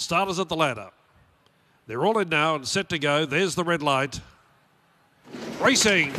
Starters at the ladder. They're all in now and set to go. There's the red light. Racing.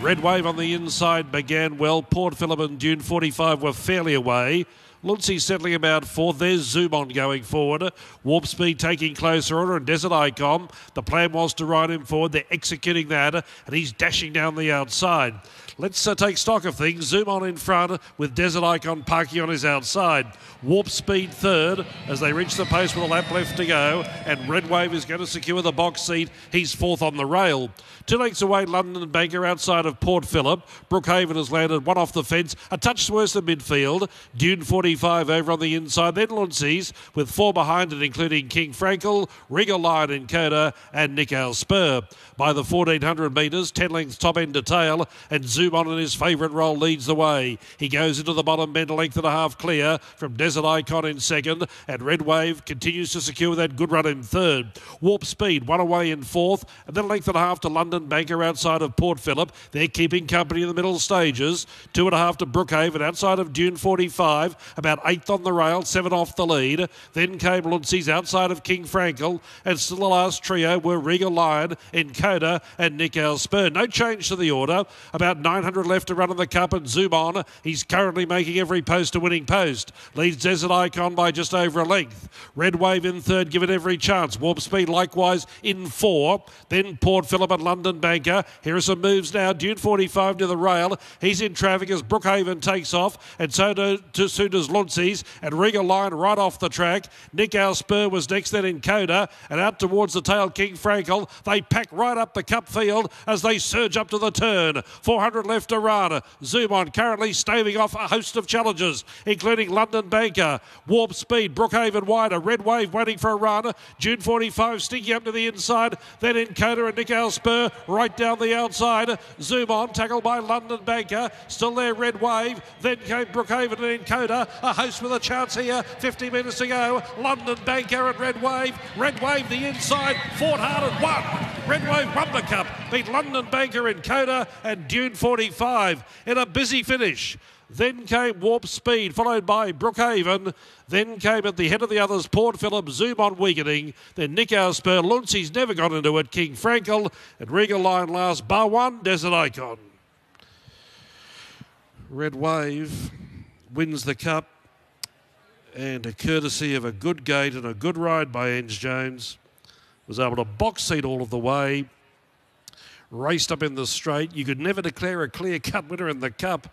Red Wave on the inside began well. Port Phillip and Dune 45 were fairly away. Lunsey settling about fourth. There's Zoom on going forward. Warp Speed taking closer order and Desert Icon. The plan was to ride him forward. They're executing that and he's dashing down the outside. Let's uh, take stock of things. Zoom on in front with Desert Icon parking on his outside. Warp Speed third as they reach the post with a lap left to go. And Red Wave is going to secure the box seat. He's fourth on the rail. Two lengths away, London and Banker outside of Port Phillip. Brookhaven has landed one off the fence, a touch worse than midfield. Dune 45 over on the inside. Then Luncey's with four behind it, including King Frankel, Regal Lion Encoda, and Nick Al Spur. By the 1400 metres, 10 lengths top end to tail, and Zoom on in his favourite role leads the way. He goes into the bottom bend, a length and a half clear from Desert Icon in second, and Red Wave continues to secure that good run in third. Warp Speed, one away in fourth, and then a length and a half to London Banker outside of Port Phillip. They're keeping company in the middle stages. Two and a half to Brookhaven outside of Dune 45, about eighth on the rail, seven off the lead. Then came Luncey's outside of King Frankel, and still the last trio were Regal Lion, Encoda, and Nick Spur. No change to the order. About 900 left to run in the cup, and Zoom on. He's currently making every post a winning post. Leads Desert Icon by just over a length. Red Wave in third, give it every chance. Warp Speed likewise in four. Then Port Phillip and London Banker. Here are some moves now. Dune 45 to the rail. He's in traffic as Brookhaven takes off, and so do, to, soon does Luncey's. And Regal Lion right off the track. Nick Spur was next then Encoda, and out towards the tail, King Frankel. They pack right up the cup field as they surge up to the turn. 400 left to run. Zoom on currently staving off a host of challenges, including London Banker, Warp Speed, Brookhaven wider, Red Wave waiting for a run. Dune 45 sticking up to the inside. Then in Coda and Nick Spur right down the outside. Zoom on, tackled by London Banker. Still there, Red Wave. Then came Brookhaven and Encoda. A host with a chance here. 50 minutes to go. London Banker and Red Wave. Red Wave the inside. Fought hard and won. Red Wave won the cup. Beat London Banker, Encoda and Dune 45 in a busy finish. Then came Warp Speed, followed by Brookhaven. Then came at the head of the others Port Phillip, Zoom on weakening. Then Nick Spur, Luncey's never got into it. King Frankel and Regal Lion last, bar one, Desert Icon. Red Wave wins the cup and a courtesy of a good gate and a good ride by Enge Jones. Was able to box seat all of the way. Raced up in the straight. You could never declare a clear cut winner in the cup